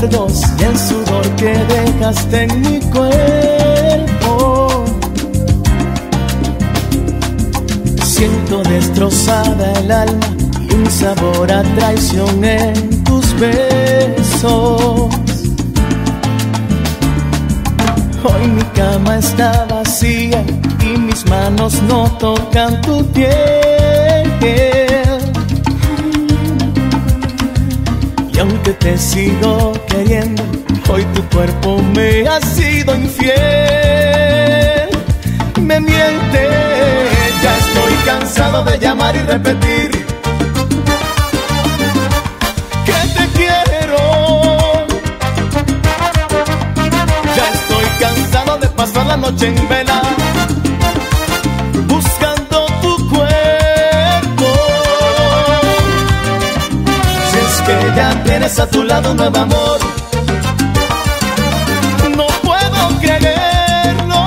recuerdos y el sudor que dejaste en mi cuerpo. Siento destrozada el alma y un sabor a traición en tus besos. Hoy mi cama está vacía y mis manos no tocan tu piel. Aunque te sigo queriendo, hoy tu cuerpo me ha sido infiel. Me miente, ya estoy cansado de llamar y repetir. Que te quiero. Ya estoy cansado de pasar la noche en vela. Tienes a tu lado un nuevo amor. No puedo creerlo.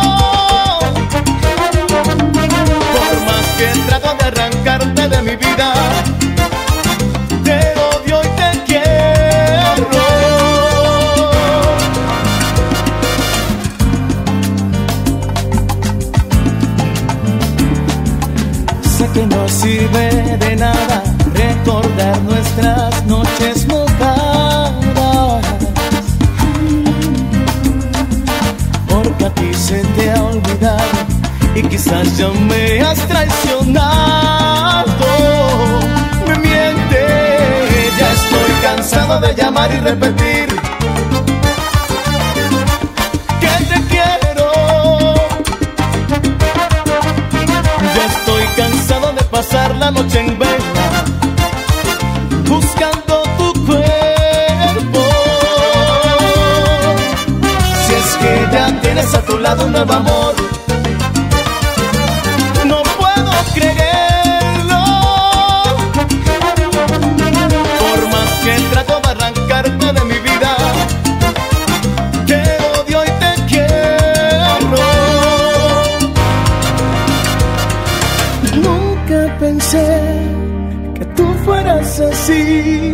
Por más que trato de arrancarte de mi vida. Te odio y te quiero. Sé que no sirve de nada recordar nuestras noches ya me has traicionado. Me miente, ya estoy cansado de llamar y repetir. Que te quiero. Ya estoy cansado de pasar la noche en vela buscando tu cuerpo. Si es que ya tienes a tu lado un nuevo amor, que tú fueras así.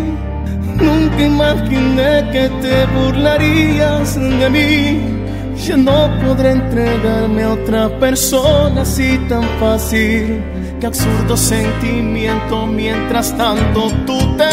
Nunca imaginé que te burlarías de mí. Yo no podré entregarme a otra persona así tan fácil. Qué absurdo sentimiento mientras tanto tú te